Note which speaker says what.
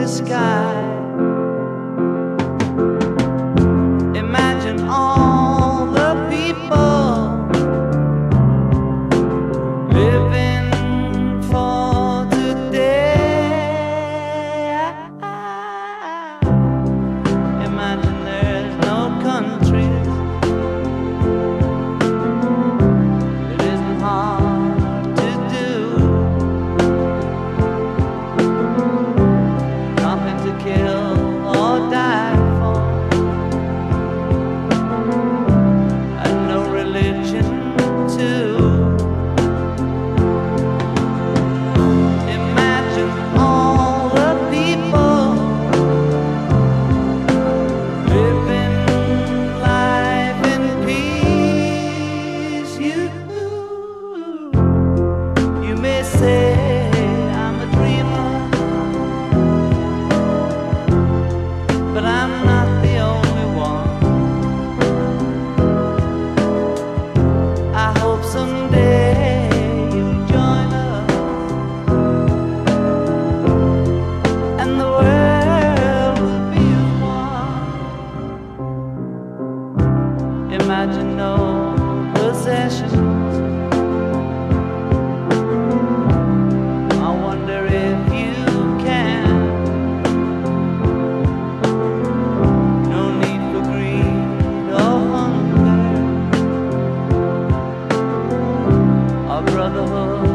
Speaker 1: the sky. Imagine no possessions. I wonder if you can. No need for greed or hunger. Our brotherhood.